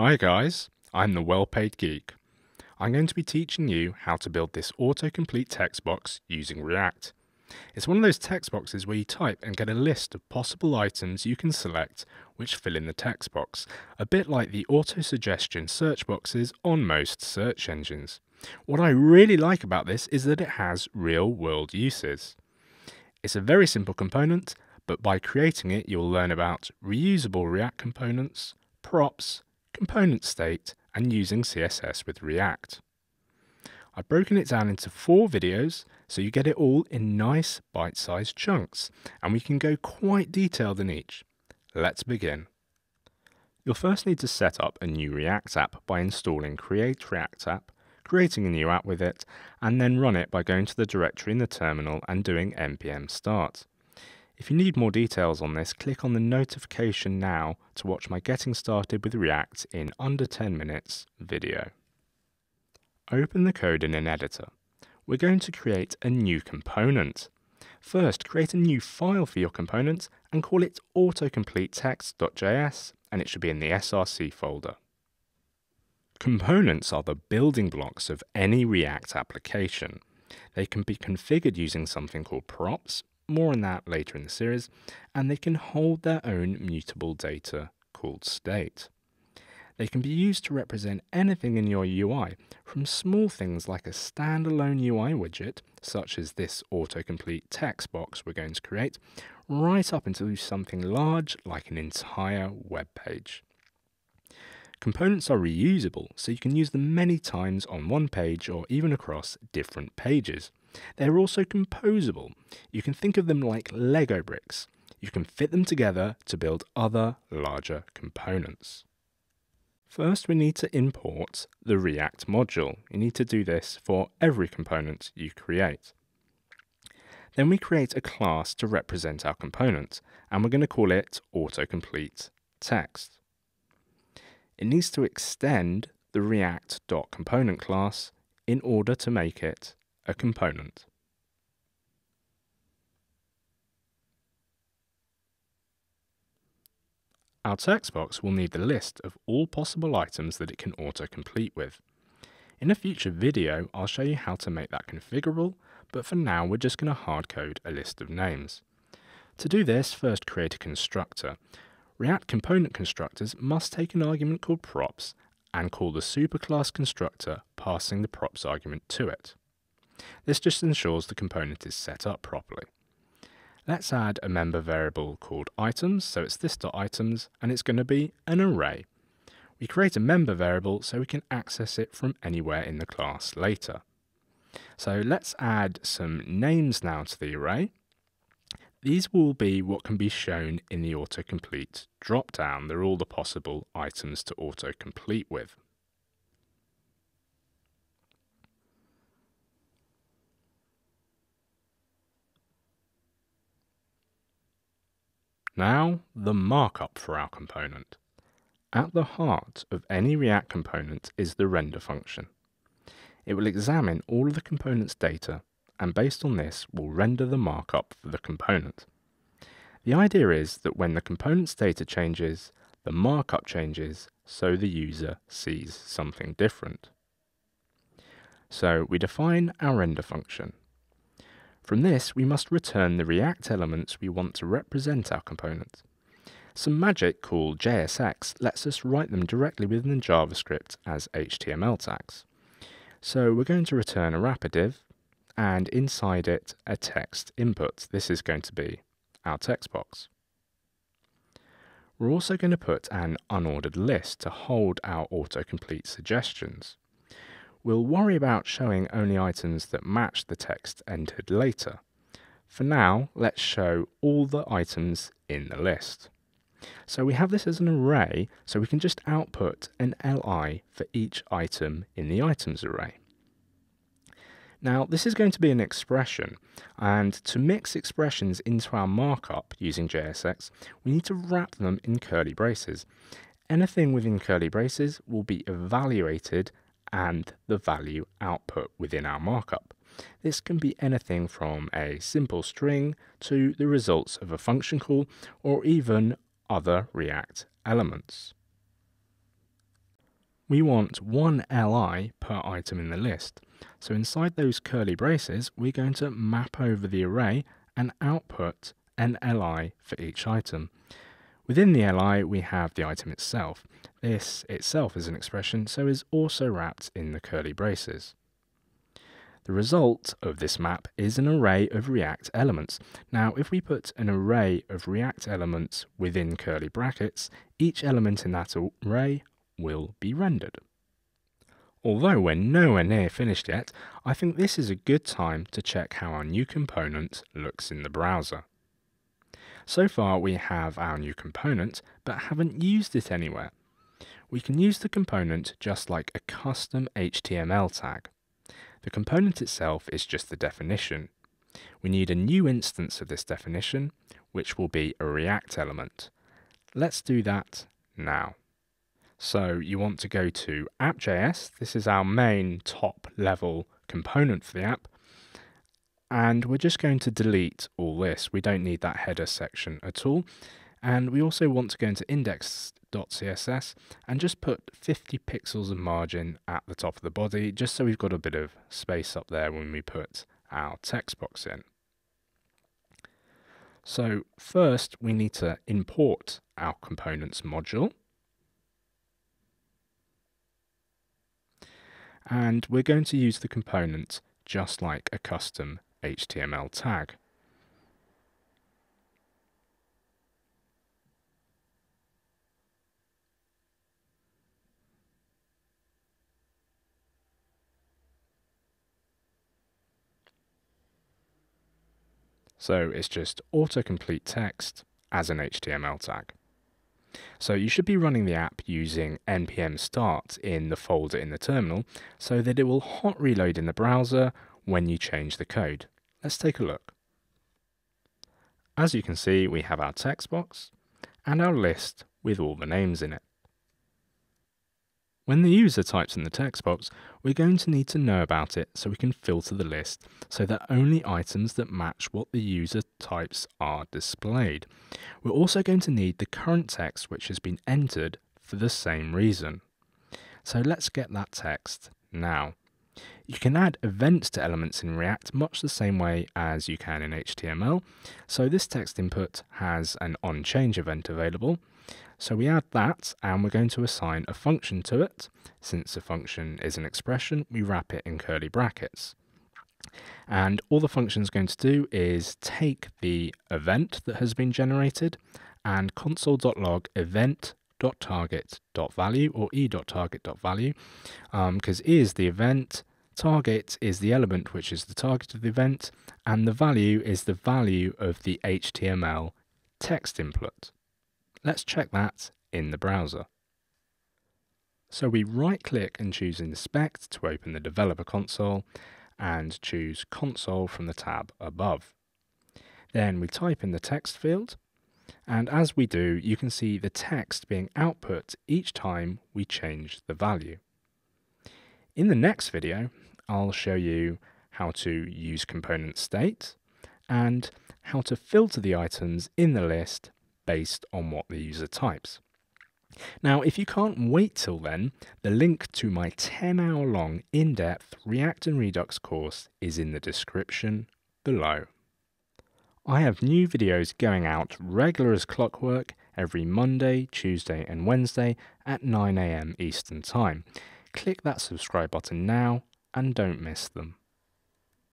Hi guys, I'm the Well Paid Geek. I'm going to be teaching you how to build this autocomplete text box using React. It's one of those text boxes where you type and get a list of possible items you can select which fill in the text box, a bit like the auto-suggestion search boxes on most search engines. What I really like about this is that it has real-world uses. It's a very simple component, but by creating it you'll learn about reusable React components, props, component state, and using CSS with React. I've broken it down into four videos so you get it all in nice bite-sized chunks and we can go quite detailed in each. Let's begin. You'll first need to set up a new React app by installing Create React App, creating a new app with it, and then run it by going to the directory in the terminal and doing npm start. If you need more details on this, click on the notification now to watch my Getting Started with React in Under 10 Minutes video. Open the code in an editor. We're going to create a new component. First, create a new file for your component and call it autocompletetext.js and it should be in the src folder. Components are the building blocks of any React application. They can be configured using something called props, more on that later in the series, and they can hold their own mutable data called state. They can be used to represent anything in your UI, from small things like a standalone UI widget, such as this autocomplete text box we're going to create, right up into something large like an entire web page. Components are reusable, so you can use them many times on one page or even across different pages. They're also composable. You can think of them like Lego bricks. You can fit them together to build other larger components. First, we need to import the React module. You need to do this for every component you create. Then we create a class to represent our component, and we're going to call it autocomplete text. It needs to extend the react.component class in order to make it a component. Our text box will need the list of all possible items that it can autocomplete with. In a future video, I'll show you how to make that configurable, but for now we're just going to hardcode a list of names. To do this, first create a constructor. React component constructors must take an argument called props and call the superclass constructor passing the props argument to it. This just ensures the component is set up properly. Let's add a member variable called items, so it's this.items, and it's going to be an array. We create a member variable so we can access it from anywhere in the class later. So let's add some names now to the array. These will be what can be shown in the autocomplete dropdown. They're all the possible items to autocomplete with. Now, the markup for our component. At the heart of any React component is the render function. It will examine all of the component's data and based on this will render the markup for the component. The idea is that when the component's data changes, the markup changes so the user sees something different. So we define our render function from this, we must return the React elements we want to represent our component. Some magic called JSX lets us write them directly within JavaScript as HTML tags. So we're going to return a wrapper div, and inside it a text input. This is going to be our text box. We're also going to put an unordered list to hold our autocomplete suggestions. We'll worry about showing only items that match the text entered later. For now, let's show all the items in the list. So we have this as an array, so we can just output an li for each item in the items array. Now, this is going to be an expression, and to mix expressions into our markup using JSX, we need to wrap them in curly braces. Anything within curly braces will be evaluated and the value output within our markup. This can be anything from a simple string to the results of a function call or even other React elements. we want one li per item in the list. So inside those curly braces, we're going to map over the array and output an li for each item. Within the li, we have the item itself. This itself is an expression, so is also wrapped in the curly braces. The result of this map is an array of React elements. Now, if we put an array of React elements within curly brackets, each element in that array will be rendered. Although we're nowhere near finished yet, I think this is a good time to check how our new component looks in the browser. So far we have our new component, but haven't used it anywhere. We can use the component just like a custom HTML tag. The component itself is just the definition. We need a new instance of this definition, which will be a React element. Let's do that now. So you want to go to app.js. This is our main top level component for the app. And we're just going to delete all this. We don't need that header section at all. And we also want to go into index.css and just put 50 pixels of margin at the top of the body, just so we've got a bit of space up there when we put our text box in. So first we need to import our components module. And we're going to use the component just like a custom HTML tag. So it's just autocomplete text as an HTML tag. So you should be running the app using npm start in the folder in the terminal so that it will hot reload in the browser when you change the code. Let's take a look. As you can see, we have our text box and our list with all the names in it. When the user types in the text box, we're going to need to know about it so we can filter the list so that only items that match what the user types are displayed. We're also going to need the current text which has been entered for the same reason. So let's get that text now. You can add events to elements in React much the same way as you can in HTML. So this text input has an onChange event available. So we add that and we're going to assign a function to it. Since a function is an expression, we wrap it in curly brackets. And all the function is going to do is take the event that has been generated and console.log event.target.value or e.target.value because um, e is the event, target is the element which is the target of the event, and the value is the value of the HTML text input. Let's check that in the browser. So we right click and choose Inspect to open the developer console and choose Console from the tab above. Then we type in the text field and as we do you can see the text being output each time we change the value. In the next video I'll show you how to use component state and how to filter the items in the list based on what the user types. Now, if you can't wait till then, the link to my 10 hour long in depth React and Redux course is in the description below. I have new videos going out regular as clockwork every Monday, Tuesday, and Wednesday at 9am Eastern Time. Click that subscribe button now and don't miss them.